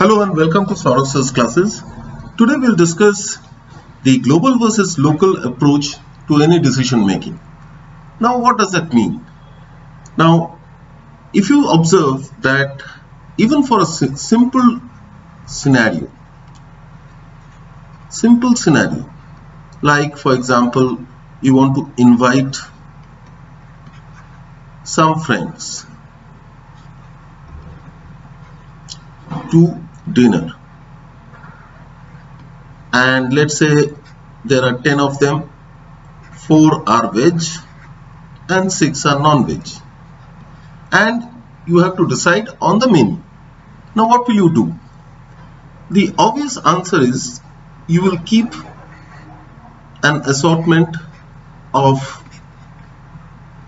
Hello and welcome to Sourav Sir's classes. Today we'll discuss the global versus local approach to any decision making. Now what does that mean? Now if you observe that even for a simple scenario, simple scenario like for example you want to invite some friends to dinner and let's say there are 10 of them 4 are veg and 6 are non-veg. And you have to decide on the menu. Now what will you do? The obvious answer is you will keep an assortment of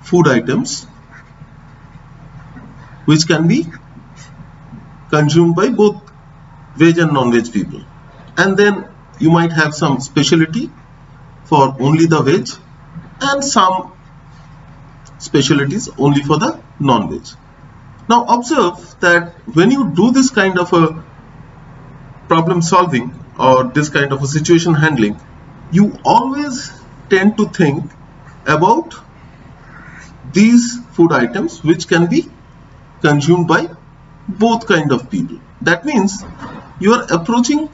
food items which can be consumed by both veg and non-veg people. And then you might have some specialty for only the veg and some specialties only for the non-veg now observe that when you do this kind of a problem solving or this kind of a situation handling you always tend to think about these food items which can be consumed by both kind of people. That means you are approaching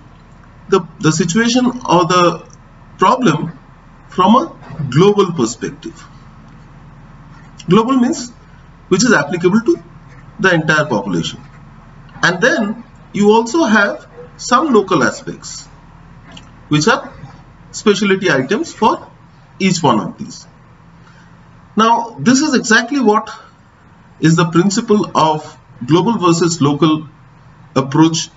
the, the situation or the problem from a global perspective. Global means which is applicable to the entire population. And then you also have some local aspects which are specialty items for each one of these. Now this is exactly what is the principle of global versus local approach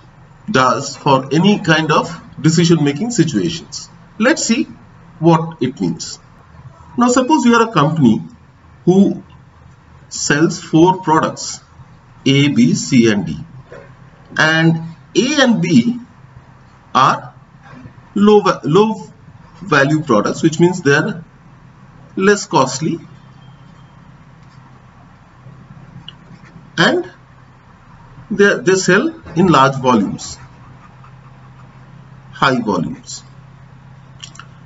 does for any kind of decision making situations. Let's see what it means. Now suppose you are a company who sells four products A, B, C and D and A and B are low, low value products which means they are less costly and they, they sell in large volumes high volumes.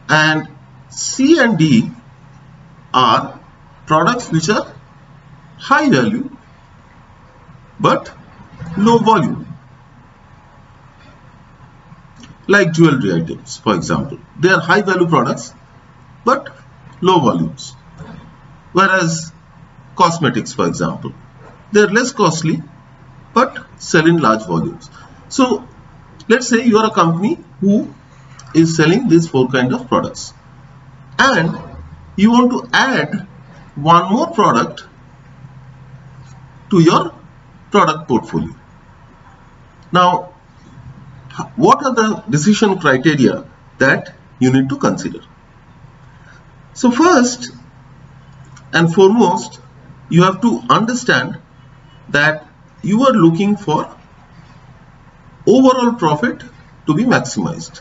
And C and D are products which are high value but low volume. Like jewelry items for example. They are high value products but low volumes. Whereas cosmetics for example. They are less costly but sell in large volumes. So let's say you are a company who is selling these four kind of products and you want to add one more product to your product portfolio. Now what are the decision criteria that you need to consider? So first and foremost you have to understand that you are looking for overall profit to be maximized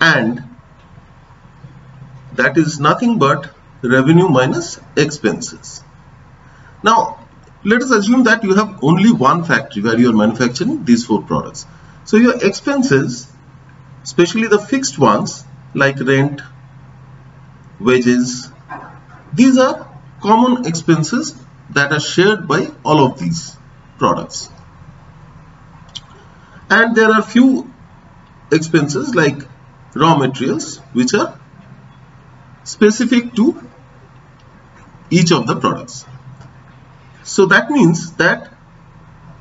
and that is nothing but revenue minus expenses. Now let us assume that you have only one factory where you are manufacturing these four products. So your expenses especially the fixed ones like rent, wages these are common expenses that are shared by all of these products and there are few expenses like raw materials which are specific to each of the products. So that means that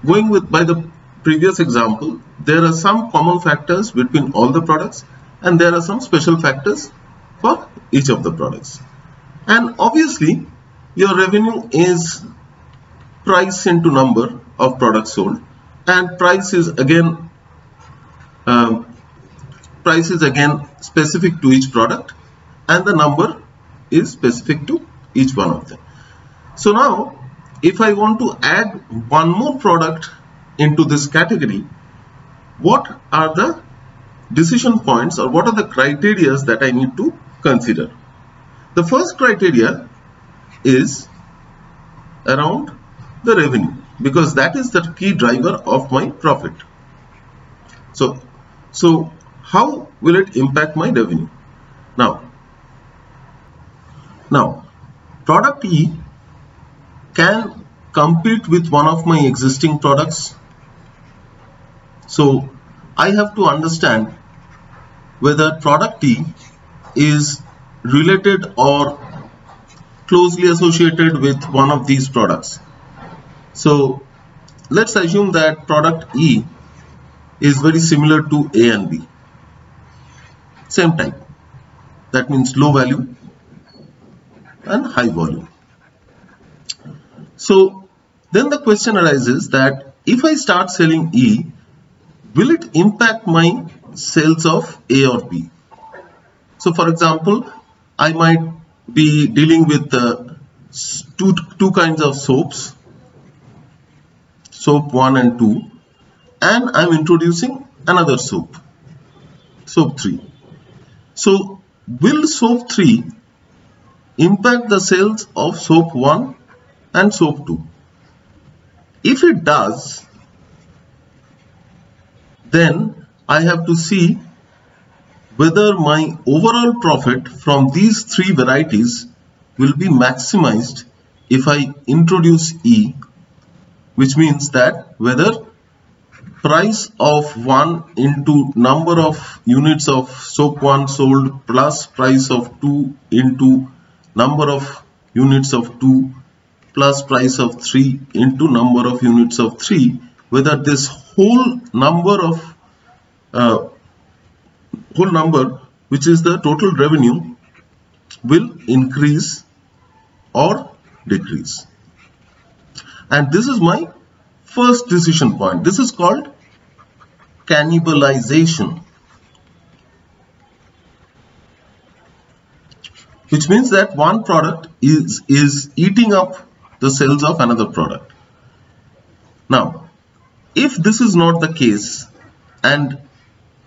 going with by the previous example there are some common factors between all the products and there are some special factors for each of the products. And obviously your revenue is price into number of products sold and price is again um, price is again specific to each product and the number is specific to each one of them. So now if I want to add one more product into this category what are the decision points or what are the criteria that I need to consider? The first criteria is around the revenue because that is the key driver of my profit. So, so how will it impact my revenue? Now, now product E can compete with one of my existing products. So I have to understand whether product E is related or closely associated with one of these products. So let's assume that product E is very similar to A and B. Same type. That means low value and high volume. So then the question arises that if I start selling E, will it impact my sales of A or B? So for example, I might be dealing with uh, two, two kinds of soaps, soap 1 and 2 and I'm introducing another soap, soap 3. So will soap 3 impact the sales of soap 1 and soap 2? If it does, then I have to see whether my overall profit from these three varieties will be maximized if I introduce E which means that whether price of 1 into number of units of soap 1 sold plus price of 2 into number of units of 2 plus price of 3 into number of units of 3 whether this whole number of uh, whole number which is the total revenue will increase or decrease. And this is my first decision point this is called cannibalization which means that one product is is eating up the sales of another product now if this is not the case and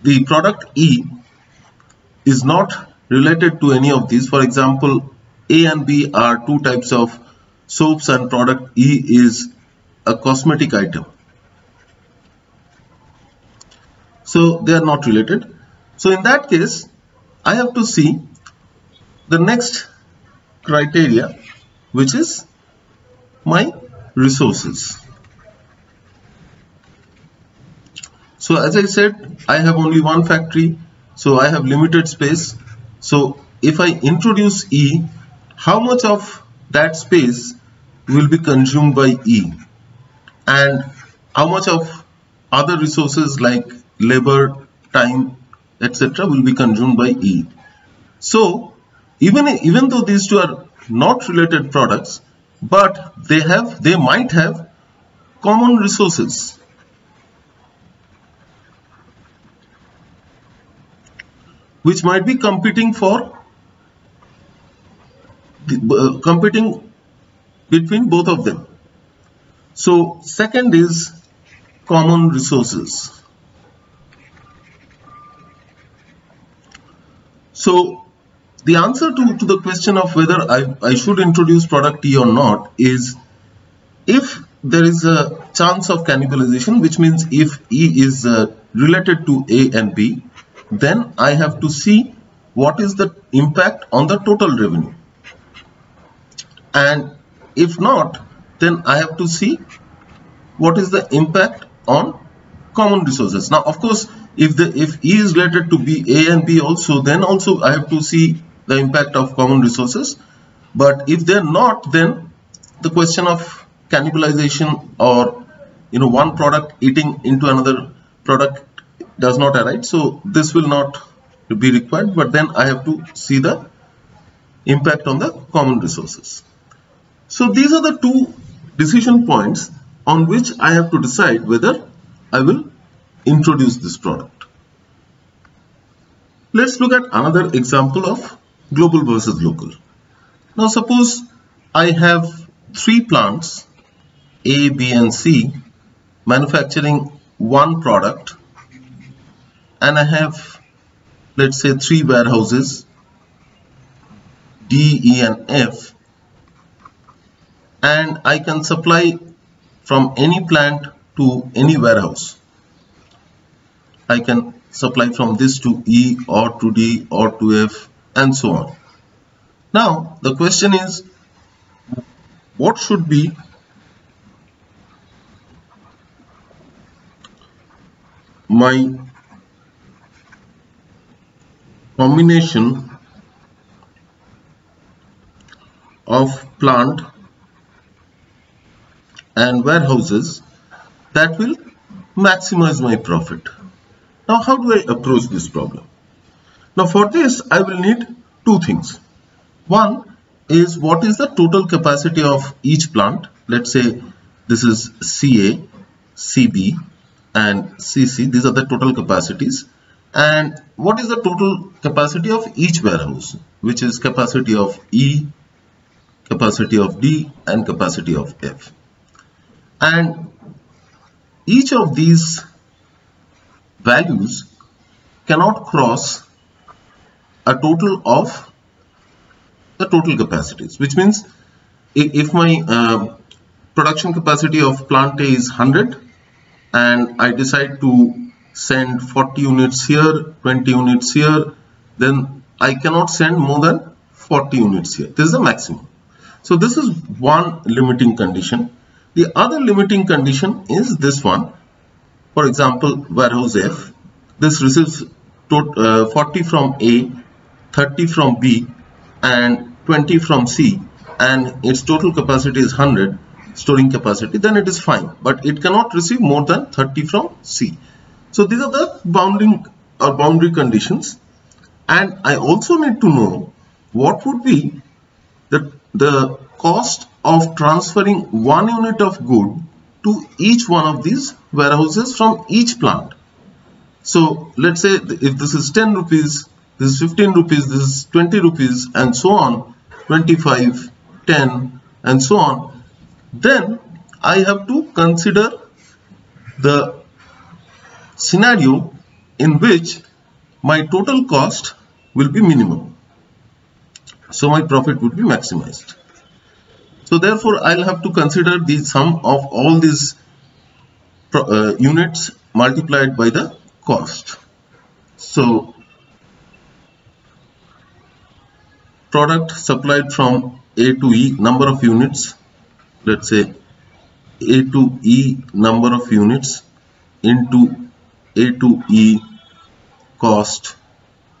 the product E is not related to any of these. For example, A and B are two types of soaps and product E is a cosmetic item. So they are not related. So in that case, I have to see the next criteria which is my resources. So as I said, I have only one factory, so I have limited space. So if I introduce E, how much of that space will be consumed by E? And how much of other resources like labor, time, etc. will be consumed by E? So even, even though these two are not related products, but they have, they might have common resources which might be competing for uh, competing between both of them. So second is common resources. So the answer to, to the question of whether I, I should introduce product E or not is if there is a chance of cannibalization which means if E is uh, related to A and B then I have to see what is the impact on the total revenue and if not then I have to see what is the impact on common resources. Now of course if the if E is related to B A and B also then also I have to see the impact of common resources. But if they're not then the question of cannibalization or you know one product eating into another product does not arise. So this will not be required but then I have to see the impact on the common resources. So these are the two decision points on which I have to decide whether I will introduce this product. Let's look at another example of global versus local. Now suppose I have three plants A, B and C manufacturing one product and I have let's say three warehouses D, E and F and I can supply from any plant to any warehouse. I can supply from this to E or to D or to F and so on. Now the question is what should be my combination of plant and warehouses that will maximize my profit. Now how do I approach this problem? Now for this I will need two things. One is what is the total capacity of each plant. Let's say this is CA, CB and CC. These are the total capacities. And what is the total capacity of each warehouse which is capacity of E, capacity of D and capacity of F. And each of these values cannot cross a total of the total capacities which means if my uh, production capacity of plant A is 100 and I decide to send 40 units here 20 units here then I cannot send more than 40 units here this is the maximum so this is one limiting condition. The other limiting condition is this one. For example, warehouse F. This receives uh, 40 from A, 30 from B and 20 from C and its total capacity is 100 storing capacity then it is fine but it cannot receive more than 30 from C. So these are the bounding or boundary conditions and I also need to know what would be the the cost of transferring one unit of good to each one of these warehouses from each plant. So let's say if this is 10 rupees, this is 15 rupees, this is 20 rupees and so on, 25, 10 and so on, then I have to consider the scenario in which my total cost will be minimum so my profit would be maximized so therefore I'll have to consider the sum of all these uh, units multiplied by the cost. So product supplied from A to E number of units let's say A to E number of units into A to E cost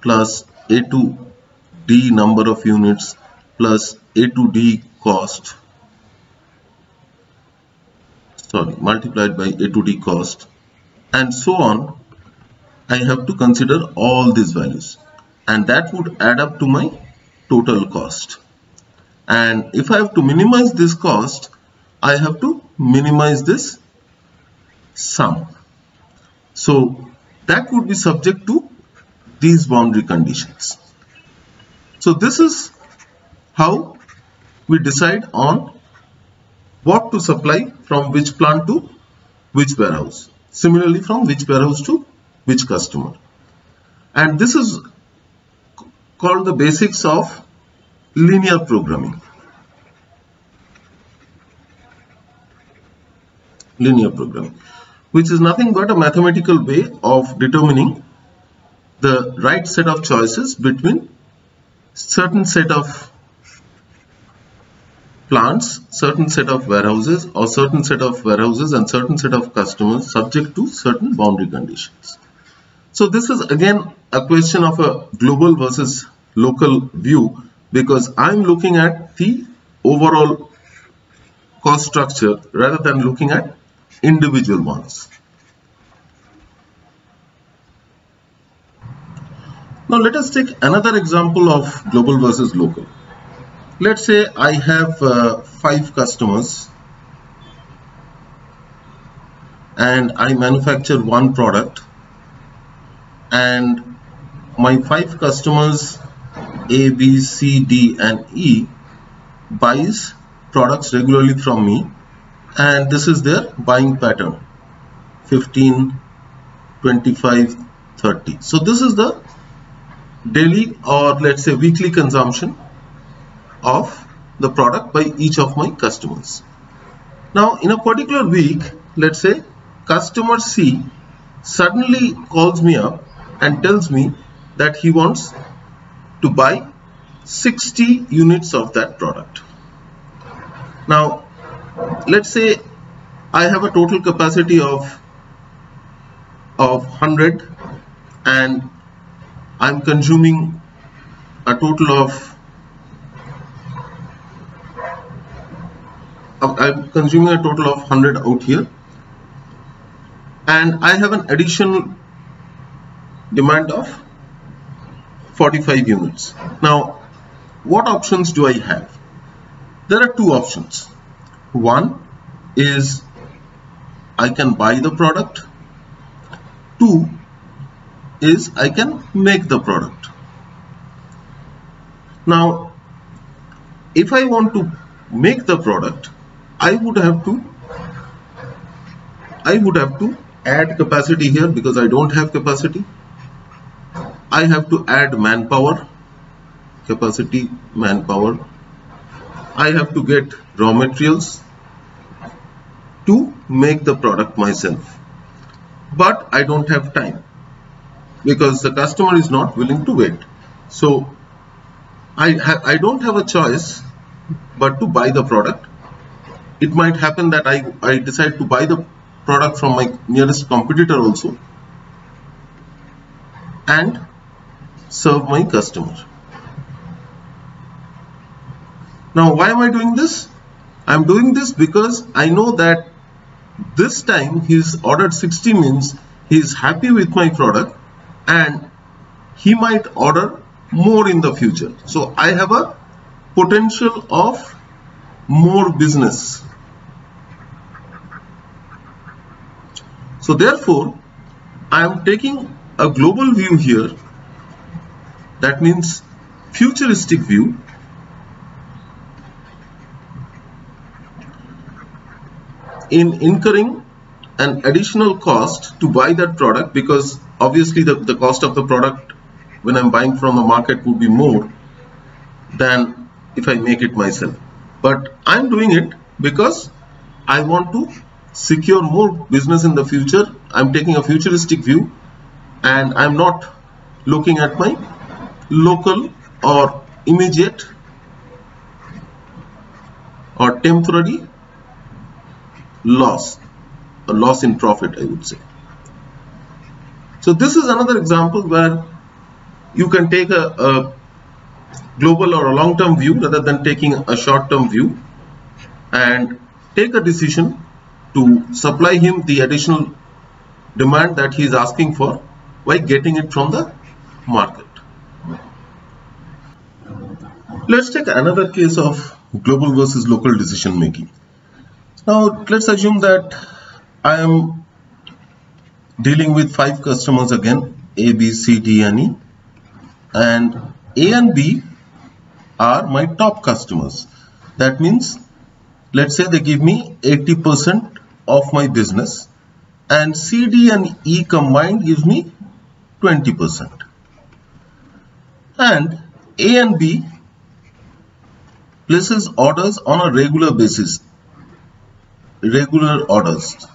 plus A to D number of units plus A to D cost. Sorry multiplied by A to D cost and so on. I have to consider all these values and that would add up to my total cost. And if I have to minimize this cost I have to minimize this sum. So that would be subject to these boundary conditions. So this is how we decide on what to supply from which plant to which warehouse. Similarly from which warehouse to which customer. And this is called the basics of linear programming. Linear programming which is nothing but a mathematical way of determining the right set of choices between certain set of plants, certain set of warehouses or certain set of warehouses and certain set of customers subject to certain boundary conditions. So this is again a question of a global versus local view because I'm looking at the overall cost structure rather than looking at individual ones. Now let us take another example of global versus local. Let's say I have uh, five customers and I manufacture one product and my five customers A, B, C, D and E buys products regularly from me and this is their buying pattern 15, 25, 30. So this is the daily or let's say weekly consumption of the product by each of my customers. Now in a particular week, let's say customer C suddenly calls me up and tells me that he wants to buy 60 units of that product. Now, let's say I have a total capacity of of 100 and I'm consuming a total of I'm consuming a total of 100 out here and I have an additional demand of 45 units. Now what options do I have? There are two options. One is I can buy the product. Two is I can make the product. Now if I want to make the product I would have to I would have to add capacity here because I don't have capacity. I have to add manpower capacity manpower. I have to get raw materials to make the product myself. But I don't have time because the customer is not willing to wait. So I, I don't have a choice but to buy the product it might happen that I, I decide to buy the product from my nearest competitor also and serve my customer. Now why am I doing this? I'm doing this because I know that this time he's ordered 60 means he's happy with my product and he might order more in the future. So I have a potential of more business So therefore, I am taking a global view here. That means futuristic view. In incurring an additional cost to buy that product because obviously the, the cost of the product when I'm buying from the market would be more than if I make it myself. But I'm doing it because I want to secure more business in the future. I'm taking a futuristic view and I'm not looking at my local or immediate or temporary loss a loss in profit I would say. So this is another example where you can take a, a global or a long-term view rather than taking a short-term view and take a decision to supply him the additional demand that he is asking for by getting it from the market. Let's take another case of global versus local decision making. Now let's assume that I am dealing with five customers again A, B, C, D and E and A and B are my top customers. That means let's say they give me 80% of my business and CD and E combined gives me 20%. And A and B places orders on a regular basis, regular orders,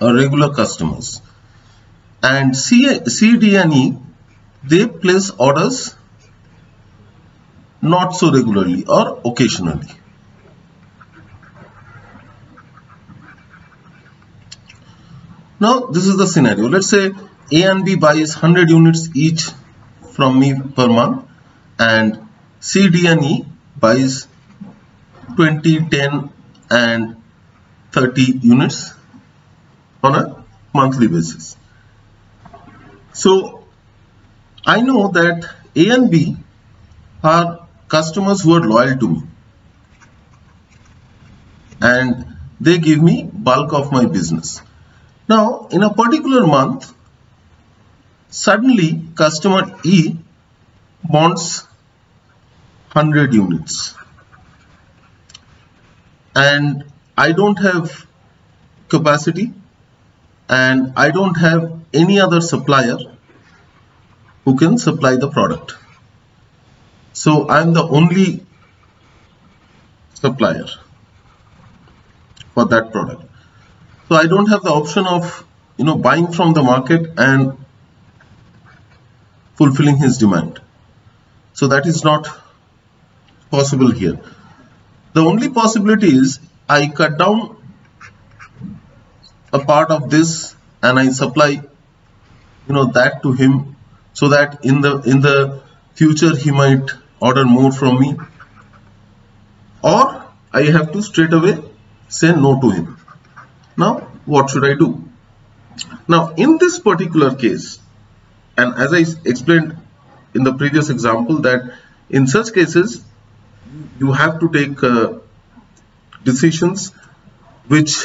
or regular customers. And C, C, D and E, they place orders not so regularly or occasionally. Now this is the scenario. Let's say A and B buys 100 units each from me per month and C, D and E buys 20, 10 and 30 units on a monthly basis. So I know that A and B are customers who are loyal to me and they give me bulk of my business. Now, in a particular month, suddenly customer E wants 100 units and I don't have capacity and I don't have any other supplier who can supply the product. So I'm the only supplier for that product. So I don't have the option of you know buying from the market and fulfilling his demand. So that is not possible here. The only possibility is I cut down a part of this and I supply you know that to him so that in the in the future he might order more from me. Or I have to straight away say no to him now what should I do now in this particular case and as I explained in the previous example that in such cases you have to take uh, decisions which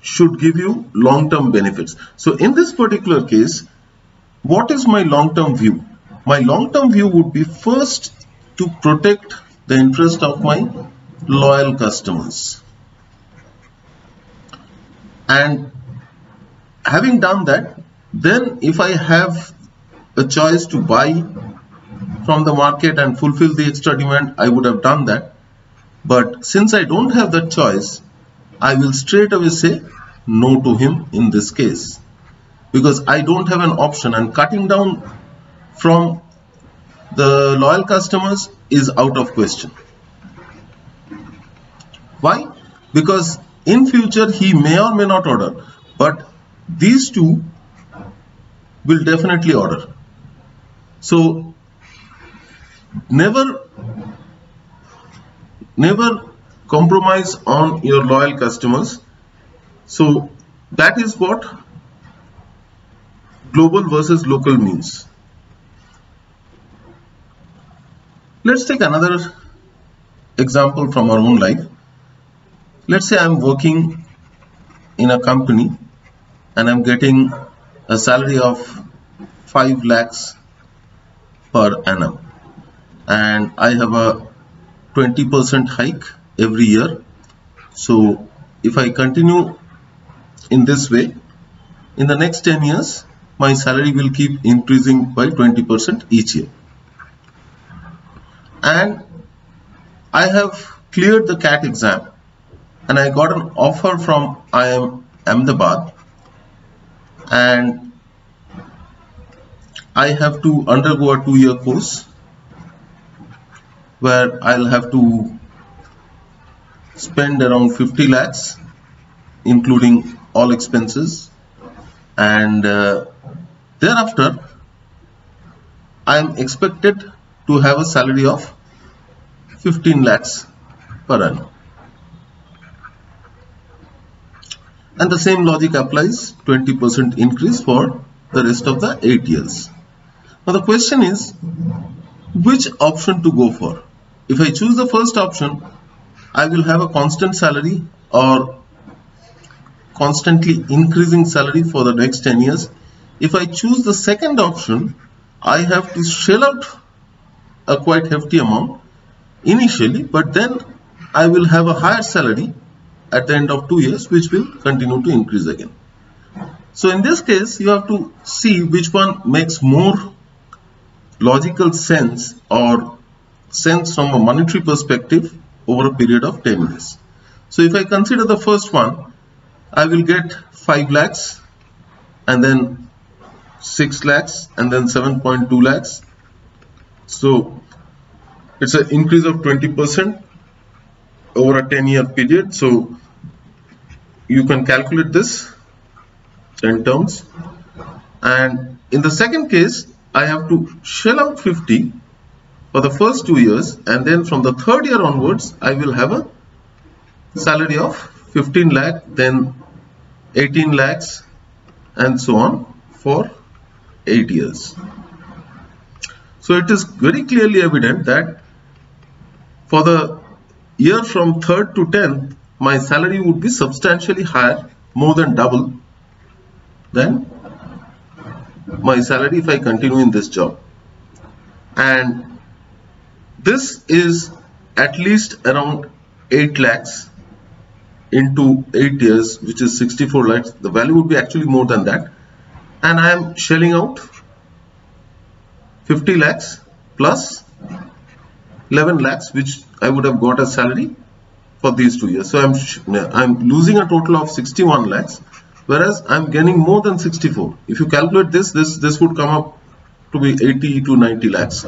should give you long-term benefits. So in this particular case, what is my long-term view? My long-term view would be first to protect the interest of my loyal customers. And having done that, then if I have a choice to buy from the market and fulfill the extra demand, I would have done that. But since I don't have that choice, I will straight away say no to him in this case because I don't have an option and cutting down from the loyal customers is out of question. Why? Because in future he may or may not order but these two will definitely order. So never never compromise on your loyal customers so that is what global versus local means. Let's take another example from our own life. Let's say I'm working in a company and I'm getting a salary of 5 lakhs per annum. And I have a 20% hike every year. So if I continue in this way in the next 10 years my salary will keep increasing by 20% each year. And I have cleared the CAT exam and I got an offer from IIM Ahmedabad. And I have to undergo a two-year course where I'll have to spend around 50 lakhs including all expenses. And uh, thereafter I am expected to have a salary of 15 lakhs per annum and the same logic applies 20% increase for the rest of the 8 years now the question is which option to go for if I choose the first option I will have a constant salary or constantly increasing salary for the next 10 years. If I choose the second option, I have to shell out a quite hefty amount initially, but then I will have a higher salary at the end of two years, which will continue to increase again. So in this case, you have to see which one makes more logical sense or sense from a monetary perspective over a period of 10 years. So if I consider the first one, I will get 5 lakhs and then 6 lakhs and then 7.2 lakhs. So it's an increase of 20% over a 10 year period. So you can calculate this in terms and in the second case I have to shell out 50 for the first two years and then from the third year onwards I will have a salary of 15 lakh then 18 lakhs and so on for 8 years. So it is very clearly evident that for the year from 3rd to 10th my salary would be substantially higher more than double than my salary if I continue in this job. And this is at least around 8 lakhs into 8 years which is 64 lakhs. The value would be actually more than that. And I am shelling out 50 lakhs plus 11 lakhs which I would have got as salary for these two years. So I'm I'm losing a total of 61 lakhs, whereas I'm gaining more than 64. If you calculate this, this this would come up to be 80 to 90 lakhs.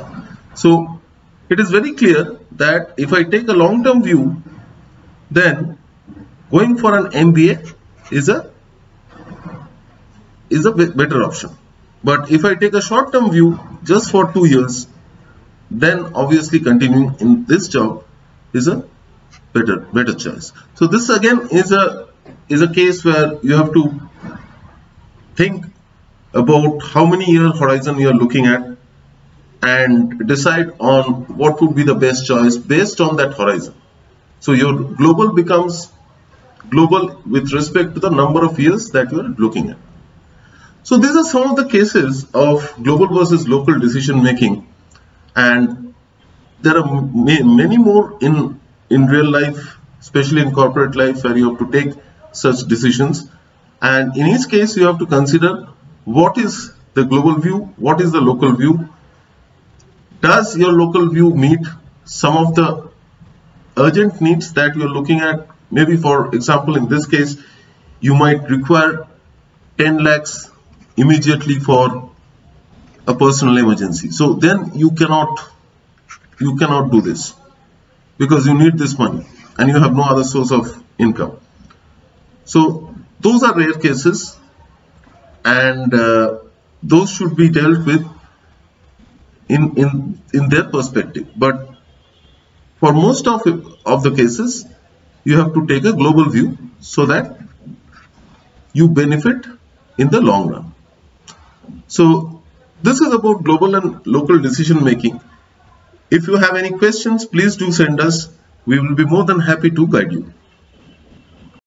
So it is very clear that if I take a long-term view, then going for an MBA is a is a better option. But if I take a short-term view just for two years, then obviously continuing in this job is a better better choice. So this again is a is a case where you have to think about how many year horizon you are looking at and decide on what would be the best choice based on that horizon. So your global becomes global with respect to the number of years that you are looking at. So these are some of the cases of global versus local decision making and there are many more in in real life especially in corporate life where you have to take such decisions. And in each case you have to consider what is the global view what is the local view. Does your local view meet some of the urgent needs that you're looking at? Maybe for example in this case you might require 10 lakhs immediately for a personal emergency. So then you cannot you cannot do this because you need this money and you have no other source of income. So those are rare cases and uh, those should be dealt with in in in their perspective. But for most of of the cases you have to take a global view so that you benefit in the long run. So this is about global and local decision making if you have any questions please do send us. We will be more than happy to guide you